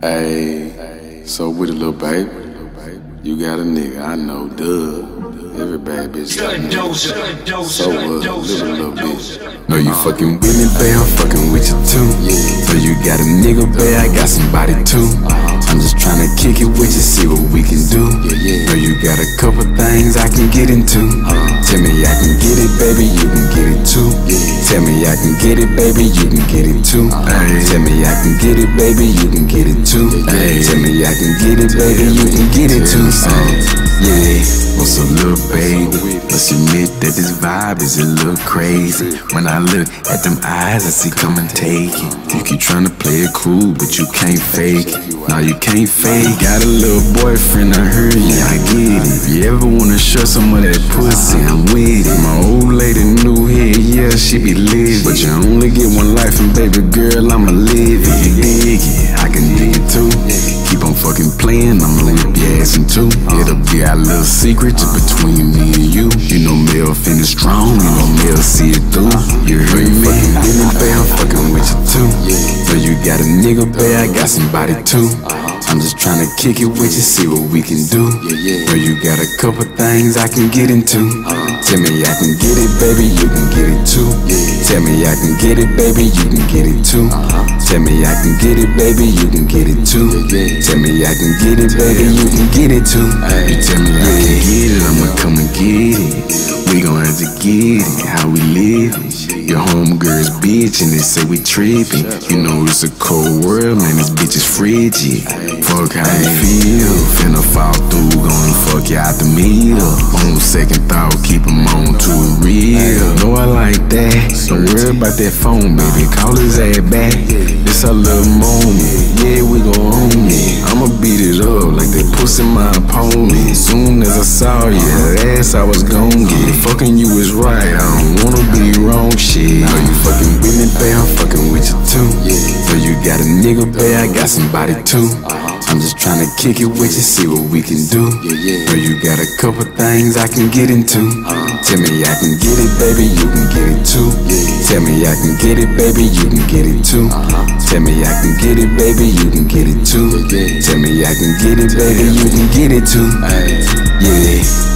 Hey, so with a little baby, you got a nigga, I know, duh. Every bad bitch got a nigga. So what, live a little bit. Know you uh-huh. fucking with me, babe, I'm fucking with you too. So you got a nigga, babe, I got somebody too. Uh-huh. I'm just tryna kick it with you, see what we can do. Know you got a couple things I can get into. Uh-huh. Tell me I can get it, baby, you Tell me I can get it, baby, you can get it too. Tell me I can get it, baby, you can get it too. Tell me I can get it, baby, you can get it too. Yeah, what's up, little baby? Let's admit that this vibe is a little crazy. When I look at them eyes, I see come and take it. You keep trying to play it cool, but you can't fake it. Now you can't fake. Got a little boyfriend, I heard yeah, I get it. If you ever wanna show some of that pussy, I'm with she be. But you only get one life, and baby girl, I'ma live it. You dig it, I can dig it too. Keep on fucking playing, I'ma rip your ass in two. Uh-huh. It'll be our little secret just between me and you. You know Mel finish strong, you know uh-huh. Mel see it through. You hear me? With me, babe, I'm fucking with you too. Know you got a nigga, babe, I got somebody too. I'm just tryna kick it with you, see what we can do. Know you got a couple things I can get into. Uh-huh. Tell me I can get it, baby, you can get it too. Tell me I can get it, baby, you can get it too. Uh-huh. Tell me I can get it, baby, you can get it too. Tell me I can get it, baby, you can get it too. You tell me I can get it, I'ma come and get it. We gon' have to get it, how we living. Your homegirl's bitch and they say we trippin'. You know it's a cold world, man, this bitch is frigid. Fuck how you feel, finna fall through, gon' fuck you out the middle. On second thought, keep 'em on to it real. Know I like that, don't worry about that phone, baby, call his ass back. This a little moment, yeah, saw you, ass I was gon' get. Fucking you was right, I don't wanna be wrong shit. Know you fucking with me, babe, I'm fucking with you too. So you got a nigga, babe, I got somebody too. Tryna kick it with you, see what we can do. Know you got a couple things I can get into. Tell me I can get it, baby, you can get it too. Tell me I can get it, baby, you can get it too. Tell me I can get it, baby, you can get it too. Tell me I can get it, baby, you can get it too. Yeah.